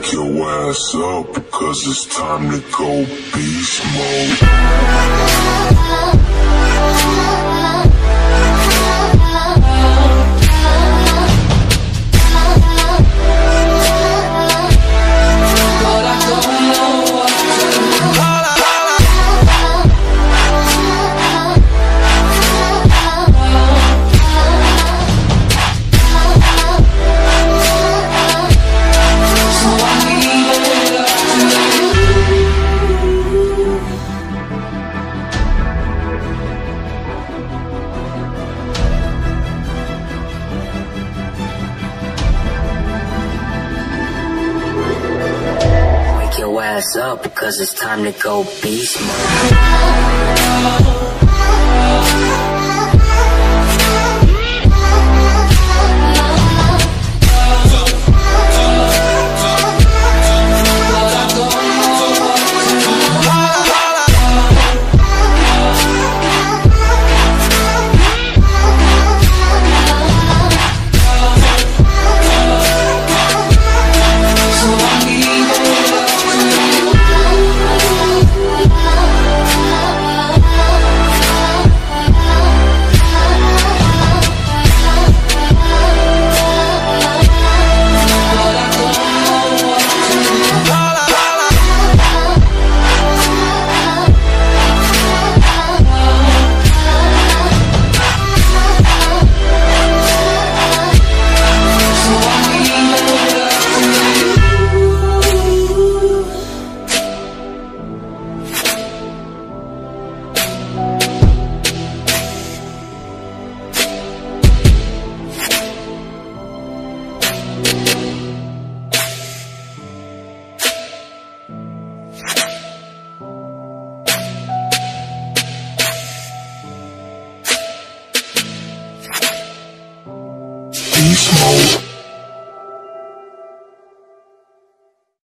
Wake your ass up, cause it's time to go beast mode. Ass up because it's time to go beast mode. Beast mode.